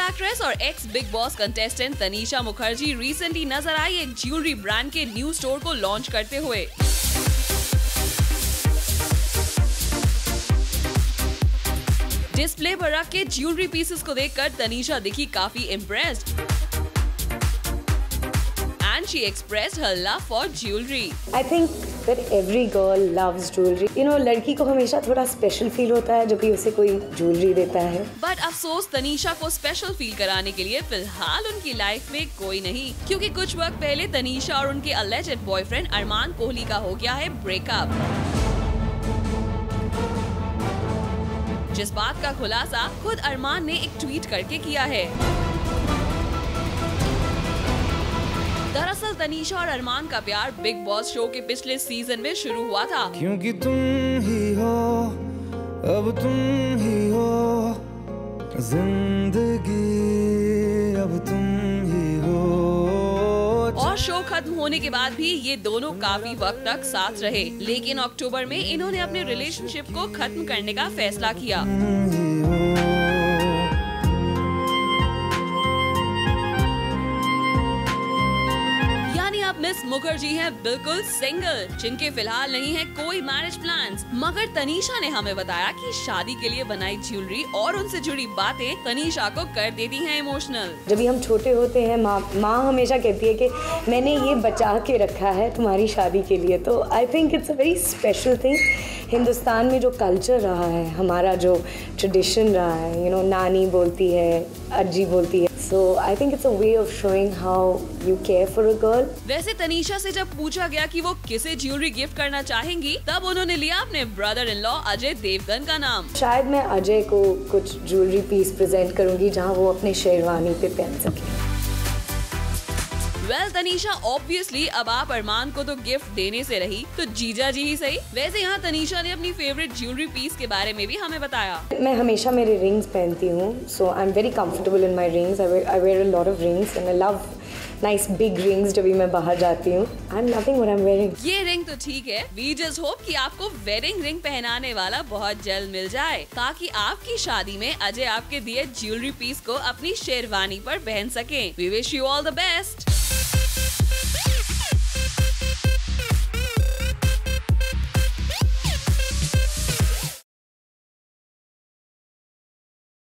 Actress और ex Bigg Boss contestant Tanishaa Mukherjee recently नज़र आई एक ज्वेलरी ब्रांड के न्यू स्टोर को लॉन्च करते हुए। डिस्प्ले पर रख के ज्वेलरी पीसेस को देखकर तनीषा दिखी काफ़ी impressed and she expressed her love for jewellery I think that every girl loves jewelry. You know, लड़की को हमेशा थोड़ा स्पेशल फील होता है जब भी उसे कोई ज्वेलरी देता है। बट अफसोस तनीषा को स्पेशल फील कराने के लिए फ़िलहाल उनकी लाइफ में कोई नहीं। क्योंकि कुछ वक्त पहले तनीषा और उनके अलेजेड बॉयफ्रेंड अरमान कोहली का हो गया है ब्रेकअप जिस बात का खुलासा खुद अरमान ने एक ट्वीट करके किया है। दरअसल तनीषा और अरमान का प्यार बिग बॉस शो के पिछले सीज़न में शुरू हुआ था। क्योंकि तुम ही हो अब तुम ही हो ज़िंदगी अब तुम ही हो। और शो खत्म होने के बाद भी ये दोनों काफ़ी वक्त तक साथ रहे लेकिन अक्टूबर में इन्होंने अपने रिलेशनशिप को खत्म करने का फैसला किया। मिस मुखर्जी हैं बिल्कुल सिंगल जिनके फ़िलहाल नहीं है कोई मैरिज प्लान्स मगर तनीषा ने हमें बताया कि शादी के लिए बनाई ज्वेलरी और उनसे जुड़ी बातें तनीषा को कर देती हैं इमोशनल जब हम छोटे होते हैं माँ माँ हमेशा कहती है कि मैंने ये बचा के रखा है तुम्हारी शादी के लिए। तो I think it's a very special thing Hindustan में जो कल्चर रहा है हमारा जो ट्रेडिशन रहा है यू you नो know, नानी बोलती है अज्जी बोलती है so I think it's a way of showing how you care for a girl वैसे तनीषा से जब पूछा गया कि वो किसे ज्वेलरी गिफ्ट करना चाहेंगी तब उन्होंने लिया अपने brother in law Ajay Devgn का नाम। शायद मैं अजय को कुछ ज्वेलरी पीस प्रेजेंट करूँगी जहाँ वो अपने शेरवानी पे पहन सके। वेल तनीषा ऑब्वियसली अब आप अरमान को तो गिफ्ट देने से रही तो जीजा जी ही सही। वैसे यहाँ तनीषा ने अपनी फेवरेट ज्वेलरी पीस के बारे में भी हमें बताया। मैं हमेशा मेरे रिंग्स पहनती हूँ so I am very comfortable in my rings I wear a lot of rings and I love nice big rings जब भी मैं बाहर जाती हूँ. I am loving what I am wearing ये रिंग तो ठीक है। वी जस्ट होप कि आपको वेडिंग रिंग पहनाने वाला बहुत जल्द मिल जाए ताकि आपकी शादी में अजय आपके दिए ज्वेलरी पीस को अपनी शेरवानी पर पहन सके। We wish you all the best えっ?